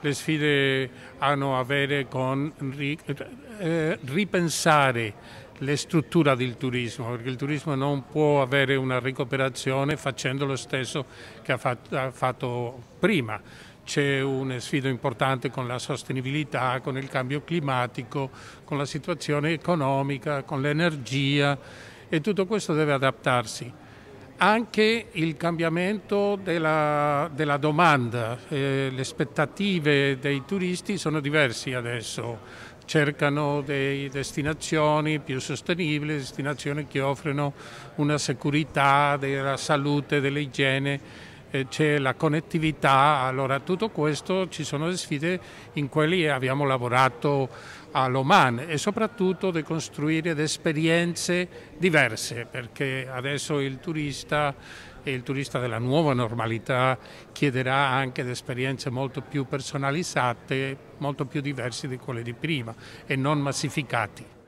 le sfide hanno a vedere con eh, ripensare le strutture del turismo, perché il turismo non può avere una recuperazione facendo lo stesso che ha fatto prima. C'è una sfida importante con la sostenibilità, con il cambio climatico, con la situazione economica, con l'energia e tutto questo deve adattarsi anche il cambiamento della, della domanda, eh, le aspettative dei turisti sono diverse adesso, cercano delle destinazioni più sostenibili, destinazioni che offrono una sicurezza della salute, dell'igiene c'è la connettività, allora tutto questo ci sono le sfide in cui abbiamo lavorato all'Oman e soprattutto di costruire esperienze diverse perché adesso il turista e il turista della nuova normalità chiederà anche esperienze molto più personalizzate, molto più diverse di quelle di prima e non massificate.